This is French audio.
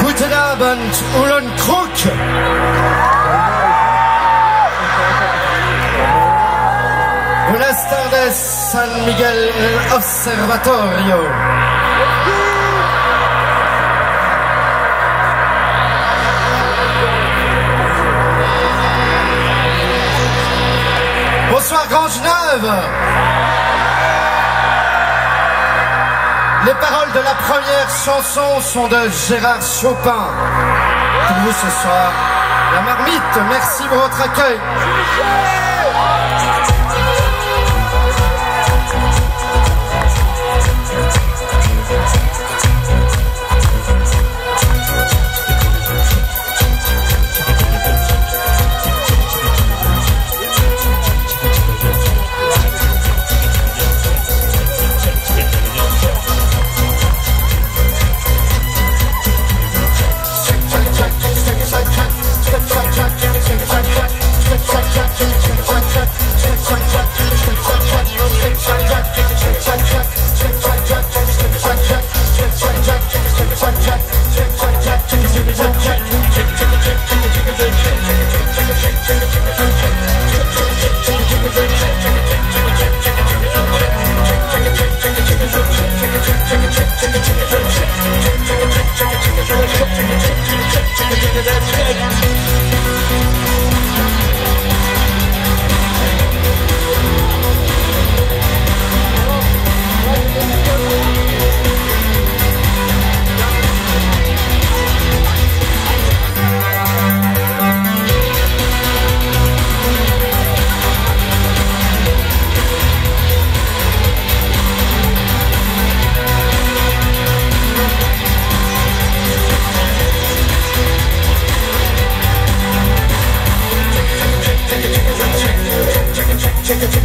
Guten Abend, Ulan Krug. Buenas tardes, San Miguel Observatorio. Bonsoir Grange-Neuve. Les paroles de la première chanson sont de Gérard Chopin. Pour vous ce soir, la marmite, merci pour votre accueil.